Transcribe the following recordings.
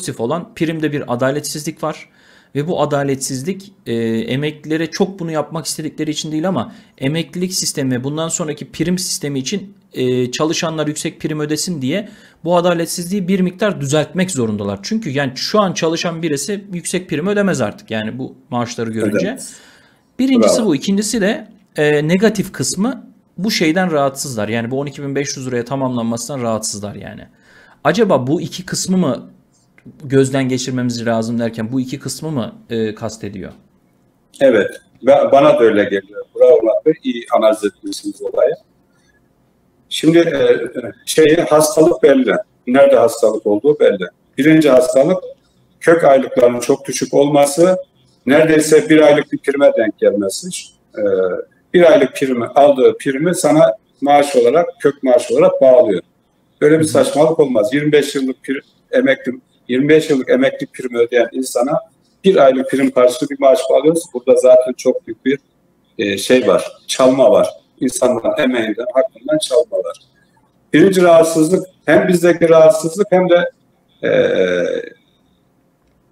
pozitif olan primde bir adaletsizlik var. Ve bu adaletsizlik e, emeklilere çok bunu yapmak istedikleri için değil ama emeklilik sistemi ve bundan sonraki prim sistemi için e, çalışanlar yüksek prim ödesin diye bu adaletsizliği bir miktar düzeltmek zorundalar. Çünkü yani şu an çalışan birisi yüksek prim ödemez artık yani bu maaşları görünce. Evet. Birincisi Bravo. bu. İkincisi de e, negatif kısmı bu şeyden rahatsızlar. Yani bu 12.500 liraya tamamlanmasından rahatsızlar yani. Acaba bu iki kısmı mı gözden geçirmemiz lazım derken bu iki kısmı mı e, kastediyor? Evet. Ve bana da öyle geliyor. Bravo Bey. İyi analiz etmişsiniz olayı. Şimdi e, şey hastalık belli. Nerede hastalık olduğu belli. Birinci hastalık kök aylıklarının çok düşük olması, neredeyse bir aylık bir prime denk gelmesi. E, bir aylık primi aldığı primi sana maaş olarak, kök maaş olarak bağlıyor. Böyle bir saçmalık olmaz. 25 yıllık prim, emekli 25 yıllık emekli primi ödeyen insana bir aylık prim karşılığı bir maaş bağlıyoruz. Burada zaten çok büyük bir e, şey var, çalma var. İnsanların emeğinden, hakkından çalma var. Birinci rahatsızlık hem bizdeki rahatsızlık hem de e,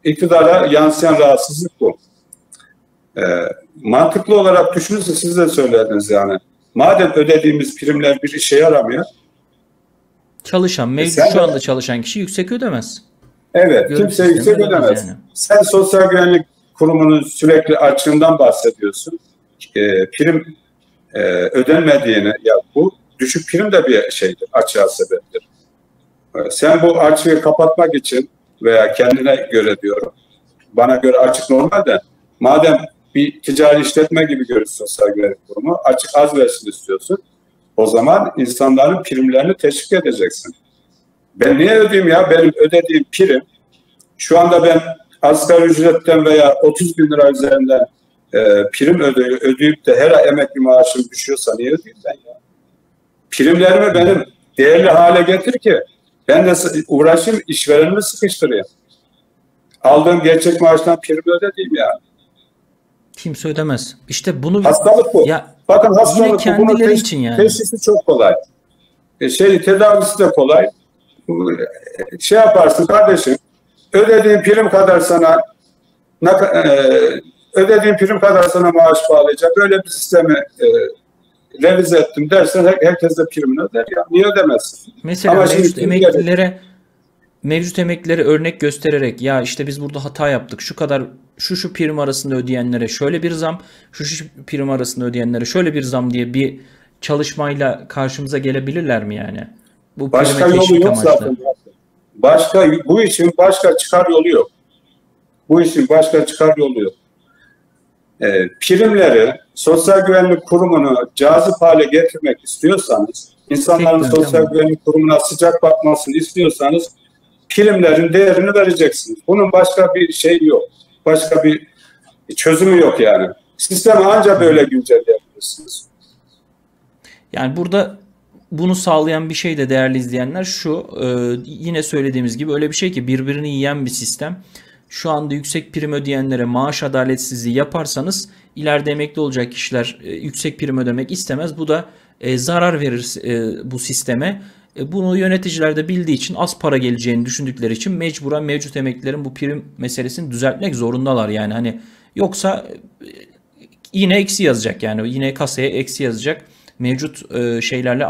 iktidara yansıyan rahatsızlık bu. E, mantıklı olarak düşünürse siz de söylediniz yani. Madem ödediğimiz primler bir işe yaramıyor, Çalışan, mevcut sen şu de- anda çalışan kişi yüksek ödemez. Evet, Görüntü kimse yüksek ödemez yani. Sen Sosyal Güvenlik Kurumu'nun sürekli açığından bahsediyorsun. E, prim e, ödenmediğini, ya bu düşük prim de bir şeydir, açığa sebeptir. E, sen bu açığı kapatmak için veya kendine göre diyorum, bana göre açık normal de, madem bir ticari işletme gibi görüyorsun Sosyal Güvenlik Kurumu, açık az versin istiyorsun, o zaman insanların primlerini teşvik edeceksin. Ben niye ödeyeyim ya? Benim ödediğim prim şu anda ben asgari ücretten veya 30 bin lira üzerinden e, prim ödeyip, ödeyip de her ay emekli maaşım düşüyorsa niye ödeyeyim ben ya? Primlerimi benim değerli hale getir ki ben de uğraşayım işverenimi sıkıştırayım. Aldığım gerçek maaştan prim ödeyeyim yani. Kimse ödemez. İşte bunu Hastalık bu. ya Bakın hastalık bu. Bunun teş- için yani. Teşhisi çok kolay. E, şey tedavisi de kolay. Şey yaparsın kardeşim. Ödediğin prim kadar sana ne, e, ödediğin prim kadar sana maaş bağlayacak. Böyle bir sistemi e, revize ettim dersen her, herkes de primini öder ya. Niye ödemezsin? Mesela Ama şimdi mevcut kim emeklilere mevcut emeklilere örnek göstererek ya işte biz burada hata yaptık. Şu kadar şu şu prim arasında ödeyenlere şöyle bir zam, şu şu prim arasında ödeyenlere şöyle bir zam diye bir çalışmayla karşımıza gelebilirler mi yani? Bu Başka yolu yok amaçlı. zaten. Başka bu işin başka çıkar yolu yok. Bu işin başka çıkar yolu yok. Ee, primleri Sosyal Güvenlik Kurumu'nu cazip hale getirmek istiyorsanız, insanların Tek yöntem Sosyal. Güvenlik Kurumu'na sıcak bakmasını istiyorsanız primlerin değerini vereceksiniz. Bunun başka bir şey yok. Başka bir çözümü yok yani. Sistemi ancak böyle güncelleyebilirsiniz. Yani burada bunu sağlayan bir şey de değerli izleyenler şu e, yine söylediğimiz gibi öyle bir şey ki birbirini yiyen bir sistem. Şu anda yüksek prim ödeyenlere maaş adaletsizliği yaparsanız ileride emekli olacak kişiler e, yüksek prim ödemek istemez. Bu da e, zarar verir bu sisteme. Bunu yöneticiler de bildiği için az para geleceğini düşündükleri için mecburen mevcut emeklilerin bu prim meselesini düzeltmek zorundalar. Yani hani yoksa yine eksi yazacak yani yine kasaya eksi yazacak mevcut şeylerle